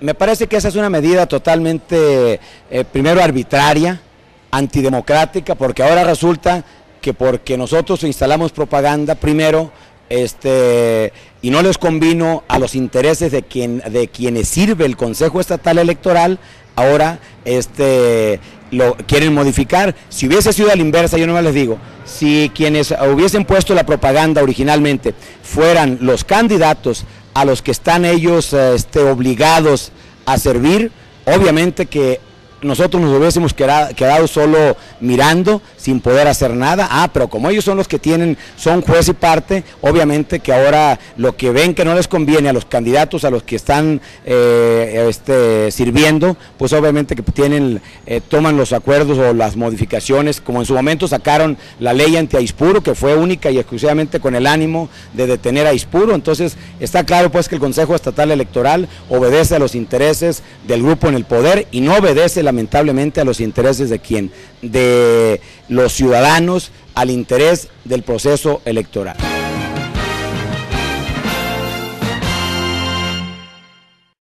Me parece que esa es una medida totalmente, eh, primero, arbitraria, antidemocrática, porque ahora resulta que porque nosotros instalamos propaganda, primero, este, y no les convino a los intereses de, quien, de quienes sirve el Consejo Estatal Electoral, ahora este, lo quieren modificar. Si hubiese sido a la inversa, yo no les digo, si quienes hubiesen puesto la propaganda originalmente fueran los candidatos a los que están ellos este, obligados a servir, obviamente que nosotros nos hubiésemos quedado, solo mirando sin poder hacer nada. Ah, pero como ellos son los que tienen, son juez y parte, obviamente que ahora lo que ven que no les conviene a los candidatos, a los que están eh, este, sirviendo, pues obviamente que tienen, eh, toman los acuerdos o las modificaciones, como en su momento sacaron la ley anti-aispuro, que fue única y exclusivamente con el ánimo de detener a aispuro. Entonces está claro pues que el Consejo Estatal Electoral obedece a los intereses del grupo en el poder y no obedece lamentablemente a los intereses de quién, de los ciudadanos, al interés del proceso electoral.